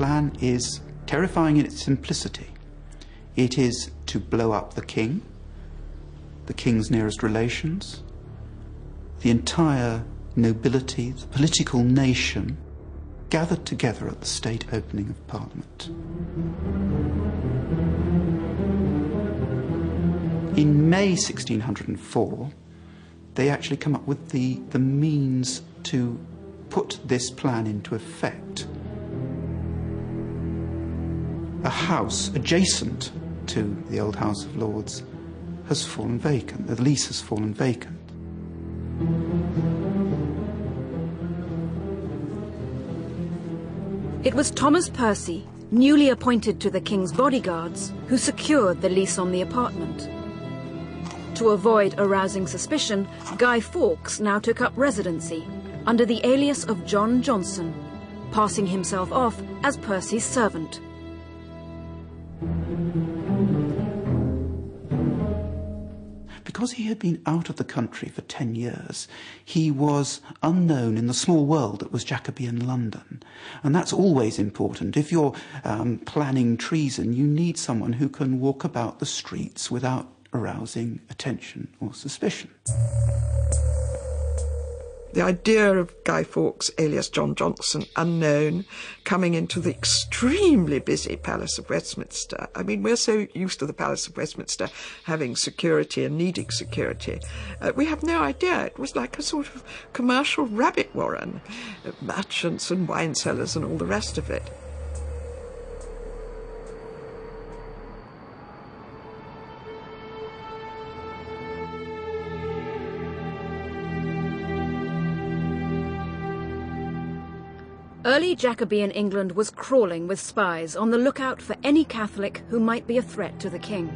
plan is terrifying in its simplicity. It is to blow up the king, the king's nearest relations, the entire nobility, the political nation, gathered together at the state opening of Parliament. In May 1604, they actually come up with the, the means to put this plan into effect. A house adjacent to the old House of Lords has fallen vacant, the lease has fallen vacant. It was Thomas Percy, newly appointed to the King's bodyguards, who secured the lease on the apartment. To avoid arousing suspicion, Guy Fawkes now took up residency under the alias of John Johnson, passing himself off as Percy's servant. Because he had been out of the country for 10 years, he was unknown in the small world that was Jacobean London. And that's always important. If you're um, planning treason, you need someone who can walk about the streets without arousing attention or suspicion. The idea of Guy Fawkes, alias John Johnson, unknown, coming into the extremely busy Palace of Westminster. I mean, we're so used to the Palace of Westminster having security and needing security. Uh, we have no idea. It was like a sort of commercial rabbit warren, uh, merchants and wine sellers and all the rest of it. Early Jacobean England was crawling with spies on the lookout for any Catholic who might be a threat to the king.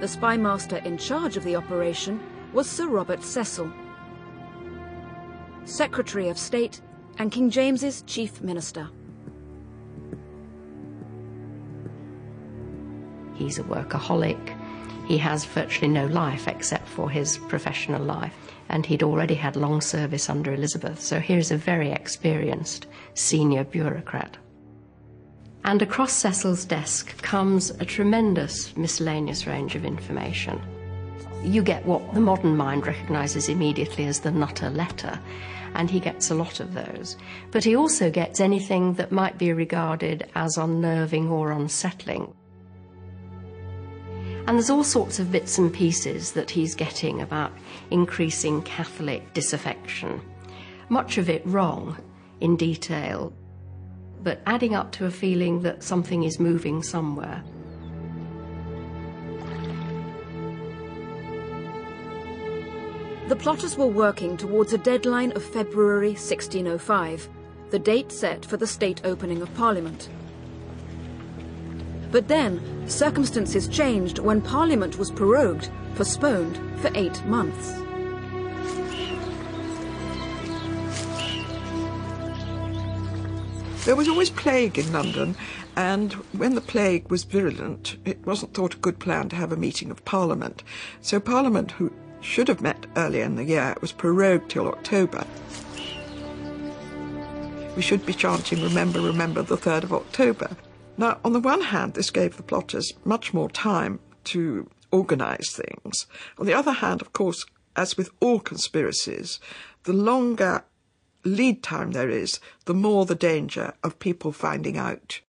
The spy master in charge of the operation was Sir Robert Cecil, Secretary of State and King James's chief minister. He's a workaholic. He has virtually no life except for his professional life and he'd already had long service under Elizabeth, so here's a very experienced senior bureaucrat. And across Cecil's desk comes a tremendous miscellaneous range of information. You get what the modern mind recognises immediately as the Nutter letter, and he gets a lot of those. But he also gets anything that might be regarded as unnerving or unsettling. And there's all sorts of bits and pieces that he's getting about increasing Catholic disaffection. Much of it wrong in detail, but adding up to a feeling that something is moving somewhere. The plotters were working towards a deadline of February 1605, the date set for the state opening of Parliament. But then, circumstances changed when Parliament was prorogued, postponed for eight months. There was always plague in London, and when the plague was virulent, it wasn't thought a good plan to have a meeting of Parliament. So Parliament, who should have met earlier in the year, was prorogued till October. We should be chanting, Remember, Remember, the 3rd of October. Now, on the one hand, this gave the plotters much more time to organise things. On the other hand, of course, as with all conspiracies, the longer lead time there is, the more the danger of people finding out